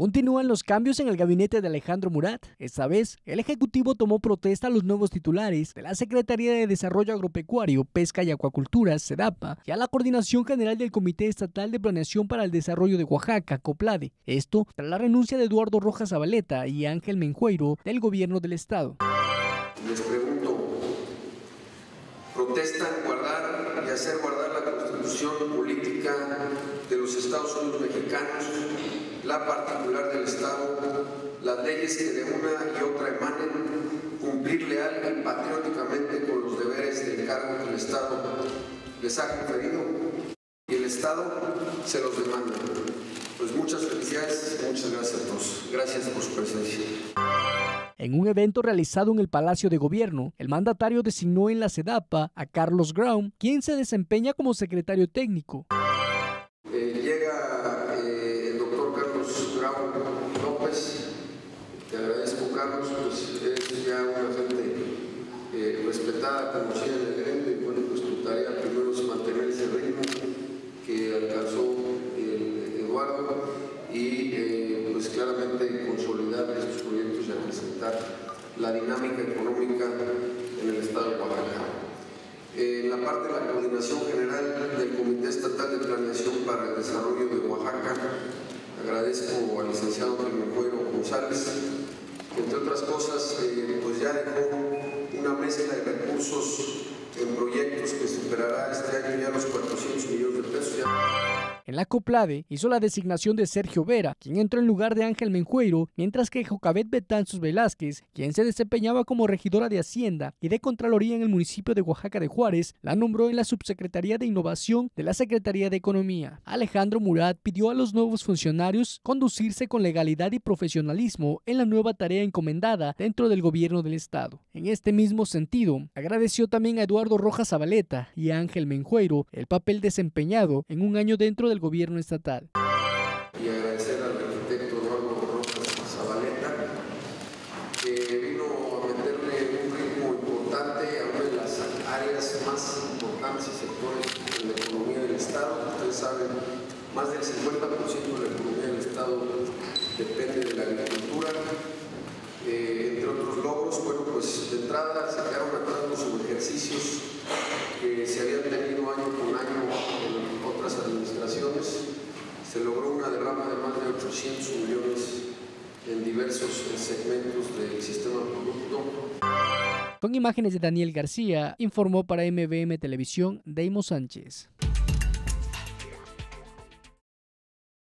Continúan los cambios en el gabinete de Alejandro Murat. Esta vez, el Ejecutivo tomó protesta a los nuevos titulares de la Secretaría de Desarrollo Agropecuario, Pesca y Acuacultura, SEDAPA, y a la Coordinación General del Comité Estatal de Planeación para el Desarrollo de Oaxaca, COPLADE. Esto tras la renuncia de Eduardo Rojas Zabaleta y Ángel Menjueiro del gobierno del Estado. Les pregunto, ¿protestan guardar y hacer guardar la constitución política de los Estados Unidos mexicanos? La particular del Estado, las leyes que de una y otra emanen, cumplir leal y patrióticamente con los deberes del cargo que el Estado les ha conferido y el Estado se los demanda. Pues muchas felicidades muchas gracias a todos. Gracias por su presencia. En un evento realizado en el Palacio de Gobierno, el mandatario designó en la SEDAPA a Carlos Ground, quien se desempeña como secretario técnico. Te pues es ya una gente eh, respetada, conocida en el gremio, y bueno, pues tu tarea primero es mantener ese ritmo que alcanzó Eduardo y eh, pues claramente consolidar estos proyectos y acrecentar la dinámica económica en el estado de Oaxaca. En la parte de la coordinación general del Comité Estatal de Planeación para el Desarrollo de Oaxaca, agradezco al licenciado Juego González, entre otras cosas eh, pues ya dejó una mezcla de recursos en proyectos que superará este año ya los 400 millones de pesos. En la Coplade hizo la designación de Sergio Vera, quien entró en lugar de Ángel Menjueiro, mientras que Jocabet Betanzos Velázquez, quien se desempeñaba como regidora de Hacienda y de Contraloría en el municipio de Oaxaca de Juárez, la nombró en la Subsecretaría de Innovación de la Secretaría de Economía. Alejandro Murat pidió a los nuevos funcionarios conducirse con legalidad y profesionalismo en la nueva tarea encomendada dentro del gobierno del Estado. En este mismo sentido, agradeció también a Eduardo Rojas Zabaleta y a Ángel Menjueiro el papel desempeñado en un año dentro del gobierno estatal. Y agradecer al arquitecto Eduardo Rojas Zabaleta, que vino a meterle un ritmo importante a una de las áreas más importantes y sectores de la economía del Estado. Ustedes saben, más del 50% de la economía del Estado depende de la agricultura. Eh, entre otros logros, bueno, pues de entrada sacaron atrás los ejercicios que se habían tenido año con año en otras administraciones. Se logró una derrama de más de 800 millones en diversos segmentos del sistema producto. Con imágenes de Daniel García, informó para MBM Televisión Deimo Sánchez.